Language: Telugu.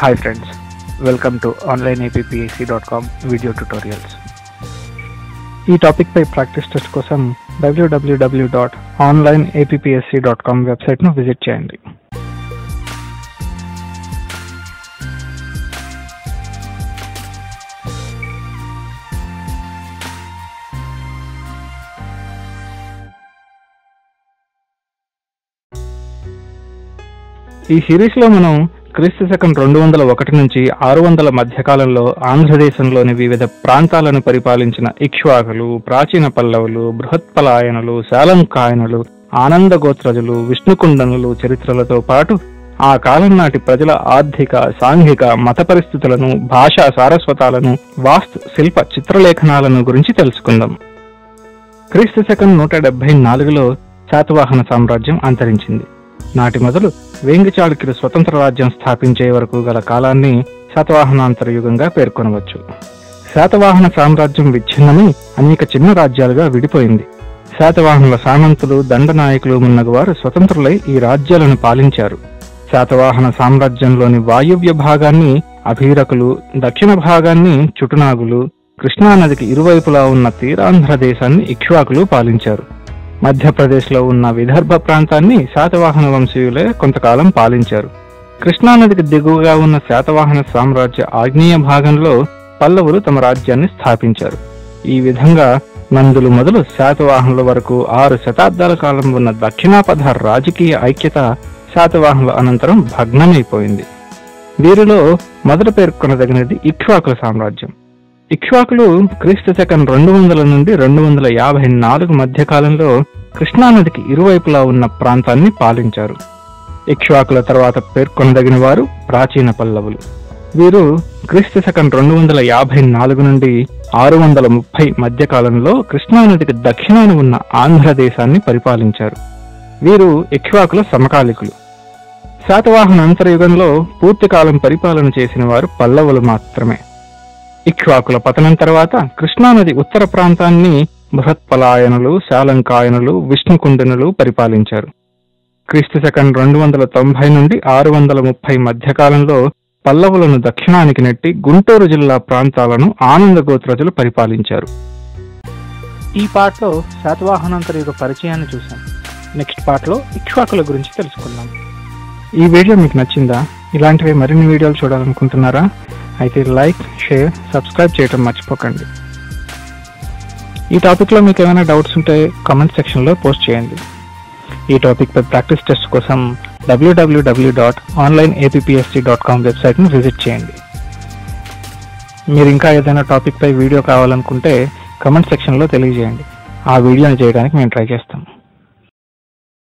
Hi friends welcome to online APSC dot com video tutorials ఈ టాపిక్ పై ప్రాక్టీస్ టెస్ట్ కోసం W W W dot online APSC dot com వెబ్సైట్ను విజిట్ చేయండి. ఈ సిరీస్లో మనం క్రీస్తు శకం రెండు వందల ఒకటి నుంచి ఆరు వందల మధ్యకాలంలో ఆంధ్రదేశంలోని వివిధ ప్రాంతాలను పరిపాలించిన ఇక్ష్వాకులు ప్రాచీన పల్లవులు బృహత్పలాయనులు శాలంకాయనులు ఆనందగోత్రజులు విష్ణుకుండనులు చరిత్రలతో పాటు ఆ కాలం నాటి ప్రజల ఆర్థిక సాంఘిక మత పరిస్థితులను భాషా సారస్వతాలను వాస్తు శిల్ప చిత్రలేఖనాలను గురించి తెలుసుకుందాం. క్రీస్తు శకం నూట డెబ్బై నాలుగులో శాతవాహన సామ్రాజ్యం అంతరించింది. నాటి మొదలు వేంగి చాళుక్యులు స్వతంత్ర రాజ్యం స్థాపించే వరకు గల కాలాన్ని శాతవాహనాంతర యుగంగా పేర్కొనవచ్చు. శాతవాహన సామ్రాజ్యం విచ్ఛిన్నమై అనేక చిన్న రాజ్యాలుగా విడిపోయింది. శాతవాహనుల సామంతులు దండనాయకులు మున్నగవారు స్వతంత్రులై ఈ రాజ్యాలను పాలించారు. శాతవాహన సామ్రాజ్యంలోని వాయువ్య భాగాన్ని అభీరకులు దక్షిణ భాగాన్ని చుటునాగులు కృష్ణానదికి ఇరువైపులా ఉన్న తీరాంధ్ర దేశాన్ని ఇక్ష్వాకులు పాలించారు. మధ్యప్రదేశ్లో ఉన్న విదర్భ ప్రాంతాన్ని శాతవాహన వంశీయులే కొంతకాలం పాలించారు. కృష్ణానదికి దిగువగా ఉన్న శాతవాహన సామ్రాజ్య ఆగ్నేయ భాగంలో పల్లవులు తమ రాజ్యాన్ని స్థాపించారు. ఈ విధంగా నందులు మొదలు శాతవాహనుల వరకు ఆరు శతాబ్దాల కాలం ఉన్న దక్షిణాపథ రాజకీయ ఐక్యత శాతవాహనుల అనంతరం భగ్నమైపోయింది. వీరిలో మొదట పేర్కొనదగినది ఇక్ష్వాకుల సామ్రాజ్యం. ఇక్ష్వాకులు క్రీస్తు శకం రెండు వందల నుండి రెండు వందల యాభై నాలుగు మధ్య కాలంలో కృష్ణానదికి ఇరువైపులా ఉన్న ప్రాంతాన్ని పాలించారు. ఇక్ష్వాకుల తర్వాత పేర్కొనదగిన వారు ప్రాచీన పల్లవులు. వీరు క్రీస్తు శకం రెండు వందల యాభై నాలుగు నుండి ఆరు వందల ముప్పై మధ్య కాలంలో కృష్ణానదికి దక్షిణాన ఉన్న ఆంధ్రదేశాన్ని పరిపాలించారు. వీరు ఇక్ష్వాకుల సమకాలికులు. శాతవాహన అంతరయుగంలో పూర్తికాలం పరిపాలన చేసిన వారు పల్లవులు మాత్రమే. ఇక్ష్వాకుల పతనం తర్వాత కృష్ణానది ఉత్తర ప్రాంతాన్ని బృహత్పలాయనులు శాలంకాయనులు విష్ణుకుండనులు పరిపాలించారు. క్రీస్తు శకం రెండు వందల తొంభై నుండి ఆరు వందల ముప్పై మధ్యకాలంలో పల్లవులను దక్షిణానికి నెట్టి గుంటూరు జిల్లా ప్రాంతాలను ఆనంద గోత్రజులు పరిపాలించారు. ఈ పాటలో శాతవాహనాంతర పరిచయాన్ని చూసాం నెక్స్ట్ పాటలో ఇక్ష్వాకుల గురించి తెలుసుకుందాం. ఈ వీడియో మీకు నచ్చిందా? ఇలాంటివి మరిన్ని వీడియోలు చూడాలనుకుంటున్నారా? అయితే లైక్ షేర్ సబ్స్క్రైబ్ చేయటం మర్చిపోకండి. ఈ టాపిక్లో మీకు ఏమైనా డౌట్స్ ఉంటే కామెంట్ సెక్షన్లో పోస్ట్ చేయండి. ఈ టాపిక్ పై ప్రాక్టీస్ టెస్ట్ కోసం W W W dot online APSC dot com వెబ్సైట్ను విజిట్ చేయండి. మీరు ఇంకా ఏదైనా టాపిక్ పై వీడియో కావాలనుకుంటే కమెంట్ సెక్షన్లో తెలియజేయండి. ఆ వీడియోని చేయడానికి మేము ట్రై చేస్తాం.